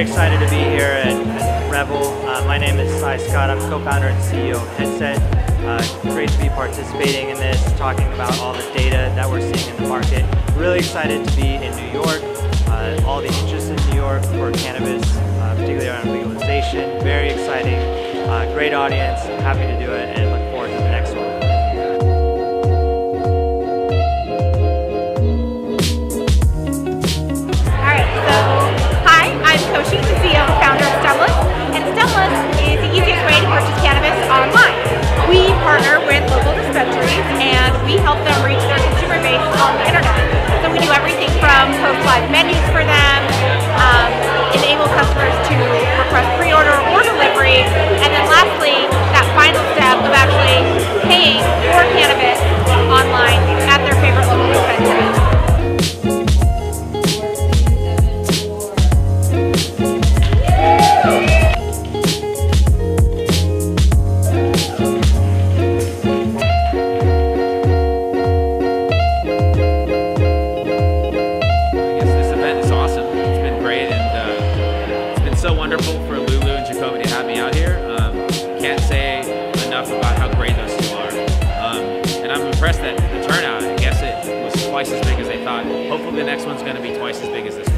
excited to be here at, at Revel. Uh, my name is Cy Scott. I'm co-founder and CEO of Headset. Uh, great to be participating in this, talking about all the data that we're seeing in the market. Really excited to be in New York. Uh, all the interest in New York for cannabis, uh, particularly around legalization. Very exciting. Uh, great audience. Happy to do it and look forward to the next we help them reach their consumer base on the internet. So we do everything from post live wonderful for Lulu and Jacoby to have me out here. Um, can't say enough about how great those two are. Um, and I'm impressed that the turnout, I guess it was twice as big as they thought. Hopefully the next one's going to be twice as big as this.